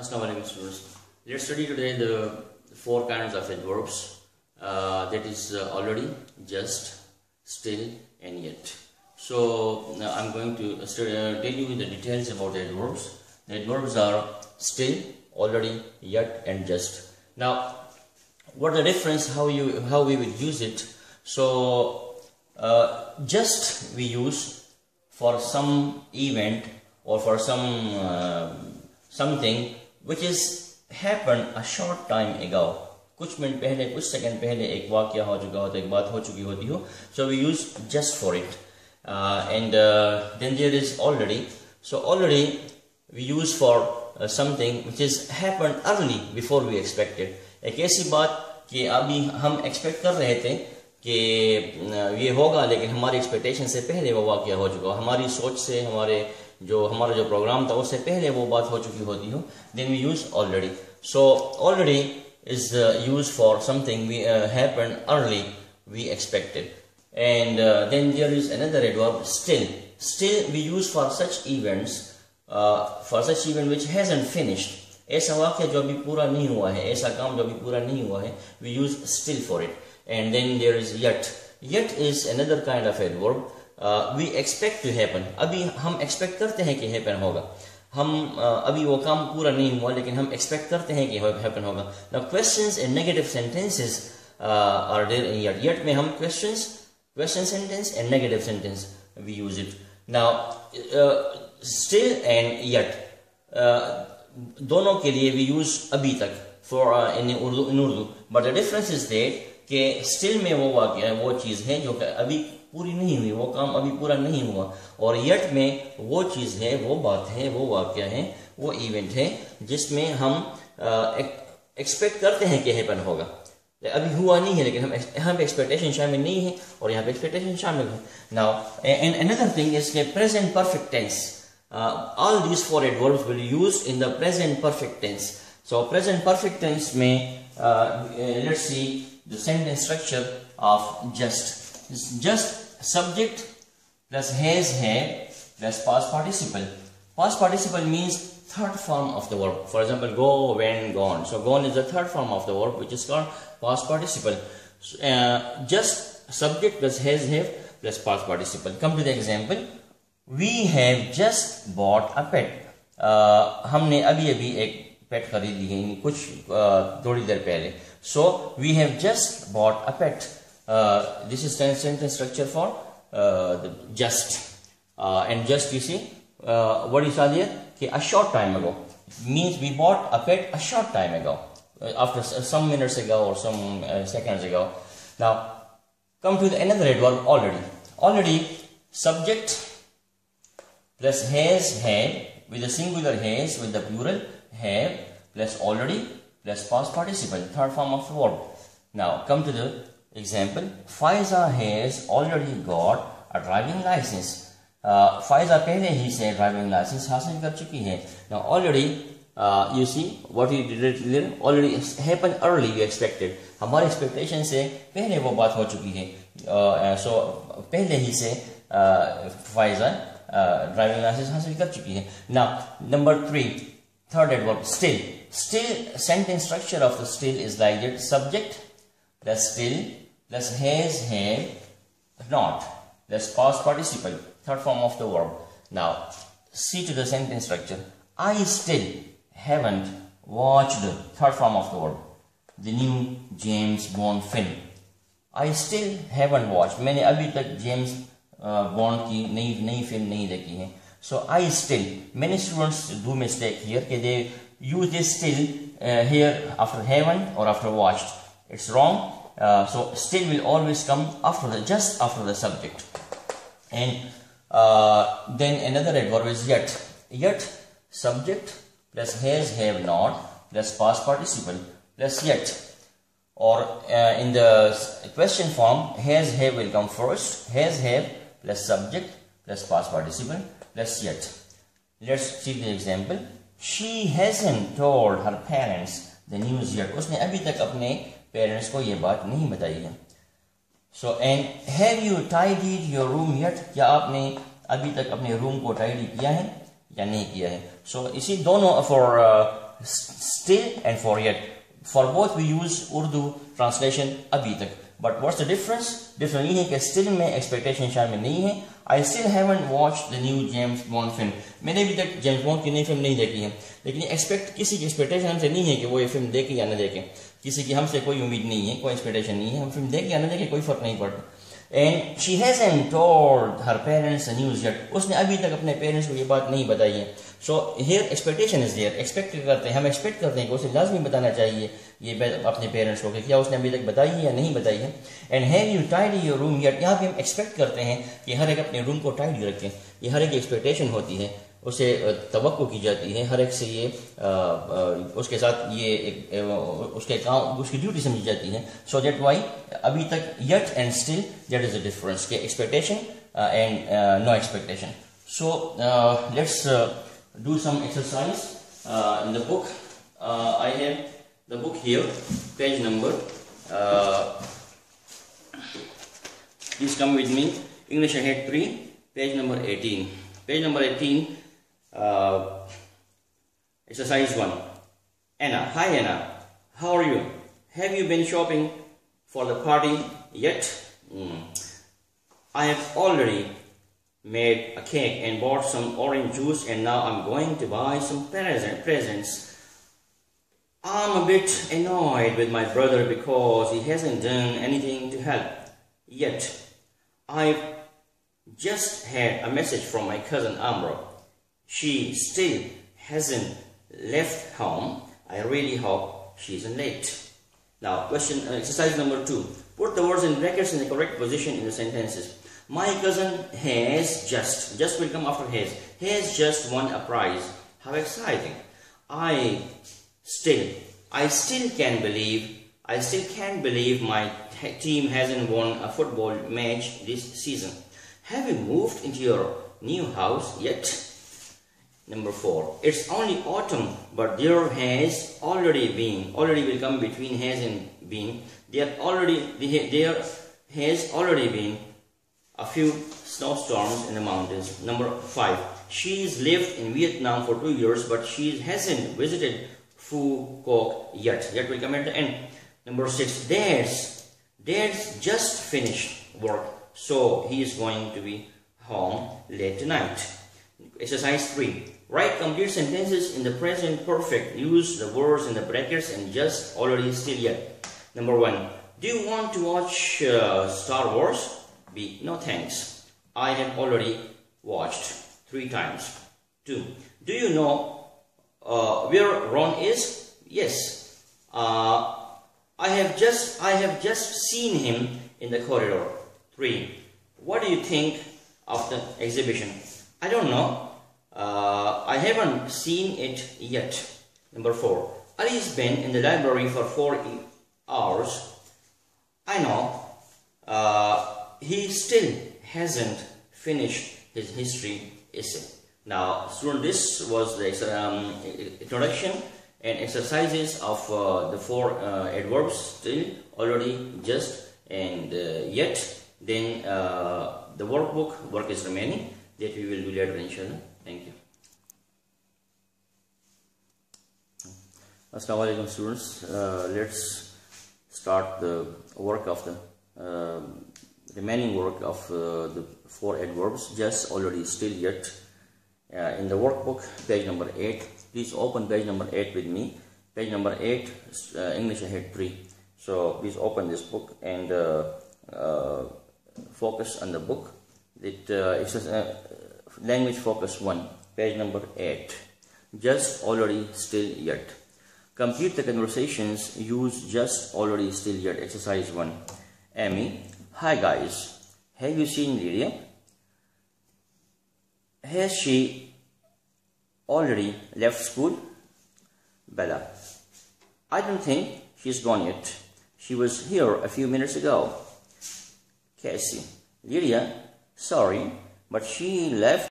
Assalamualaikum students. Let's study today the four kinds of adverbs. Uh, that is uh, already, just, still, and yet. So now I'm going to stu- uh, tell you the details about the adverbs. The adverbs are still, already, yet, and just. Now, what the difference? How you how we will use it? So uh, just we use for some event or for some uh, something which is happened a short time ago. कुछ minute पहले, कुछ second पहले एक वाक्य हो चुका होता एक बात हो चुकी होती हो। So we use just for it and then there is already so already we use for something which is happen early before we expected एक ऐसी बात कि अभी हम एक्सपेक्ट कर रहे थे कि ये होगा, लेकिन हमारी एक्सपेक्टेशन से पहले वो वाक्य हो चुका हमारी सोच से, हमारे जो हमारा जो प्रोग्राम था, उससे पहले वो बात हो चुकी होती हो then we use already so already is use for something we happen early we expected and then there is another adverb still still we use for such events for such event which has finished ऐसा वाक्य जो अभी पूरा नहीं हुआ है, ऐसा काम जो अभी पूरा नहीं हुआ है we use still for it and then there is yet yet is another kind of adverb uh, expect to happen अभी हम एक्सपेक्ट करते हैं कि happen होगा। हम uh, अभी वो काम पूरा नहीं हुआ लेकिन हम एक्सपेक्ट करते हैं कि हैपन होगा। Now questions and negative sentences are there in yet yet में हम questions question sentence and negative sentence we use it now still and yet दोनों के लिए वी यूज़ अभी तक for in Urdu in Urdu but the difference is that कि still में वो वाक्य वो चीज़ है जो कि अभी पूरी नहीं हुई, वो काम अभी पूरा नहीं हुआ। और यट में वो चीज़ है, वो बात है, वो वाक्य है, वो इवेंट है, जिसमें हम एक्सपेक्ट करते हैं कि हैपन होगा। अभी हुआ नहीं है, लेकिन हम यहाँ पे एक्सपेक्टेशन शामिल नहीं है, और यहाँ पे एक्सपेक्टेशन शामिल है। Now and another thing is के present perfect tense all these four adverbs will use in the present perfect tense so present perfect tense में let's see the sentence structure of just just subject plus has had plus past participle. Past participle means third form of the verb. For example, go, went, gone. So gone is the third form of the verb which is called past participle. So, uh, just subject plus has have plus past participle. Come to the example. We have just bought a pet. Uh, हमने अभी अभी एक पेट खरीद ली है कुछ uh, थोड़ी देर पहले so we have just bought a pet uh, this is sentence structure for uh, the just. Uh, and just you see what is there? Okay, a short time ago. Means we bought a pet a short time ago. After some minutes ago or some seconds ago. Now come to the another adverb already. Already subject plus has had with the singular has with the plural have plus already plus past participle third form of verb. Now come to the Example, Faiza has already got a driving license. Uh, Faiza पहले ही से driving license हासिल कर चुकी है. Now already uh, you see what we did already happened early we expected. हमारे expectation से पहले वो बात हो चुकी है. Uh, so पहले ही से uh, Faiza uh, driving license हासिल कर चुकी है. Now number three, third adverb still. Still sentence structure of the still is like that subject plus still plus has had not plus past participle third form of the verb now see to the sentence structure i still haven't watched the third form of the verb the new james bond film i still haven't watched मैंने अभी तक James bond की नई नई film नहीं देखी है so i still many students do mistake here कि they use this still uh, here after haven't or after watched it's wrong uh, so still will always come after the just after the subject and uh, then another adverb is yet yet subject plus has have not plus past participle plus yet or uh, in the question form has have will come first has have plus subject plus past participle plus yet let's see the example she hasn't told her parents the news yet उसने अभी तक अपने parents को ये बात नहीं बताई है। So and have you tidied your room yet क्या आपने अभी तक अपने रूम को टाइडी किया है या नहीं किया है? सो so, इसी दोनों for still and for yet. For both we use Urdu translation अभी तक. But what's the difference Difference ये है कि still में एक्सपेक्टेशन शामिल नहीं है। I still haven't watched the new James Bond film. मैंने अभी तक जेम्स बॉन्ड की नई फ़िल्म नहीं देखी है। लेकिन एक्सपेक्ट किसी की एक्सपेक्टेशन हमसे नहीं है कि वो ये फ़िल्म देखे या ना देखे। किसी की हमसे कोई उम्मीद नहीं है, कोई एक्सपेक्टेशन नहीं है। हम फ़िल्म देखे या ना देखे कोई फ़र्क नहीं पड़ता। And she hasn't told her parents news yet उसने अभी तक अपने पेरेंट्स को ये बात नहीं बताई है। So here expectation is there expect करते हैं। हम एक्सपेक्ट करते हैं कि उसे लाजमी बताना चाहिए ये अपने पेरेंट्स को कि क्या उसने अभी तक बताई है या नहीं बताई है। And have you tidied your room yet यहाँ पे हम एक्सपेक्ट करते हैं कि हर एक अपने रूम को टाइड रखें। ये हर एक एक्सपेक्टेशन होती है। उसे तो की जाती है। हर एक से ये आ, आ, उसके साथ ये एक, उसके काम उसकी ड्यूटी समझी जाती है। सो दैट वाई अभी तक yet and still that is the difference के expectation and no expectation so let's do some exercise in the book I have the book here page number please come with me. English ahead 3 page number 18 page number 18 uh, exercise 1. Anna, hi Anna, how are you? Have you been shopping for the party yet? Mm. I have already made a cake and bought some orange juice and now I'm going to buy some present, presents. I'm a bit annoyed with my brother because he hasn't done anything to help yet. I've just had a message from my cousin Amro she still hasn't left home. I really hope she isn't late. Now, question uh, exercise number two. Put the words in brackets in the correct position in the sentences. My cousin has just, just will come after has, has just won a prize. How exciting. I still, I still can't believe, I still can't believe my team hasn't won a football match this season. Have you moved into your new house yet? Number four, it's only autumn, but there has already been, already will come between has and been, there already, there has already been a few snowstorms in the mountains. Number five, she's lived in Vietnam for two years, but she hasn't visited Phu Quoc yet. Yet will come at the end. Number six, dad's, dad's just finished work, so he is going to be home late tonight. Exercise 3. Write complete sentences in the present perfect. Use the words in the brackets and just already still yet. Number 1. Do you want to watch uh, Star Wars? B. No thanks. I have already watched three times. 2. Do you know uh, where Ron is? Yes. Uh, I have just I have just seen him in the corridor. 3. What do you think of the exhibition? I don't know. Uh, I haven't seen it yet. Number four. Ali's been in the library for four hours. I know. Uh, he still hasn't finished his history essay. Now, student, this was the um, introduction and exercises of uh, the four uh, adverbs still, already, just, and uh, yet. Then uh, the workbook, work is remaining that we will do later inshallah. Thank you. Assalamu alaikum students. Uh, let's start the work of the uh, remaining work of uh, the four adverbs just already still yet uh, in the workbook page number 8 please open page number 8 with me page number 8 uh, English ahead 3 so please open this book and uh, focus on the book it, it says language focus 1 page number 8 just already still yet. Complete the conversations use just already still yet exercise 1 Amy hi guys. Have you seen Lydia? Has she already left school? Bella I don't think she's gone yet. She was here a few minutes ago. Cassie Lydia sorry but she left